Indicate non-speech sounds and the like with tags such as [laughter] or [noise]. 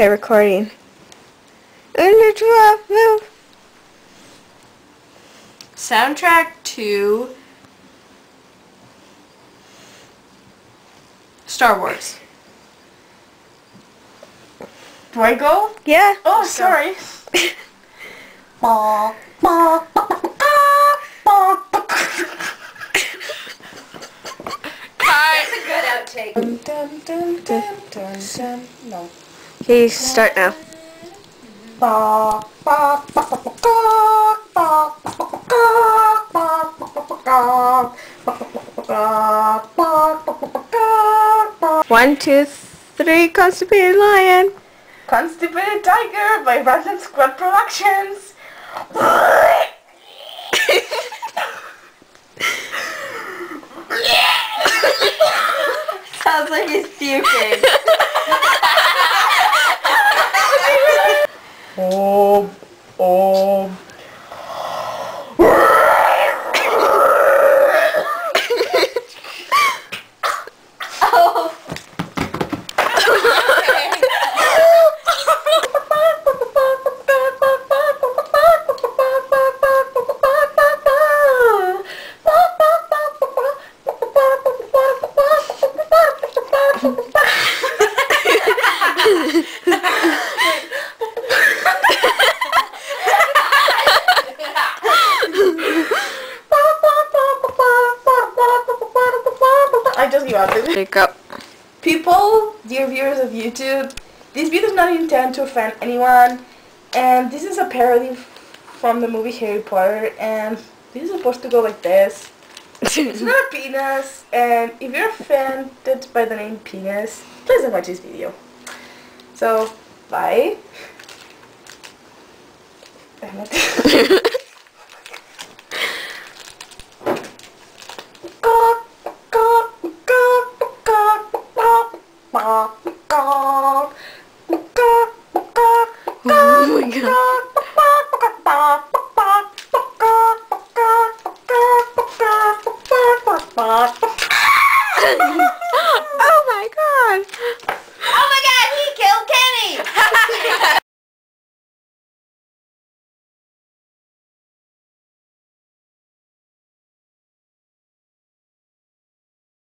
Okay, recording. Under 12, move. Soundtrack to Star Wars. Do I go? Yeah. Oh, sorry. [laughs] That's a good outtake. Dun, dun, dun, dun, dun, dun. No. Okay, start now. One, two, three, constipated lion. Constipated Tiger by Random Squad Productions. [laughs] Sounds like he's puking. [laughs] I just give up. Pick up. People, dear viewers of YouTube, this video is not intended to offend anyone, and this is a parody from the movie Harry Potter, and this is supposed to go like this it's not a penis and if you're offended by the name penis, please don't watch this video. So, bye. [laughs] oh my god. [laughs] oh my god! Oh my god, he killed Kenny! [laughs]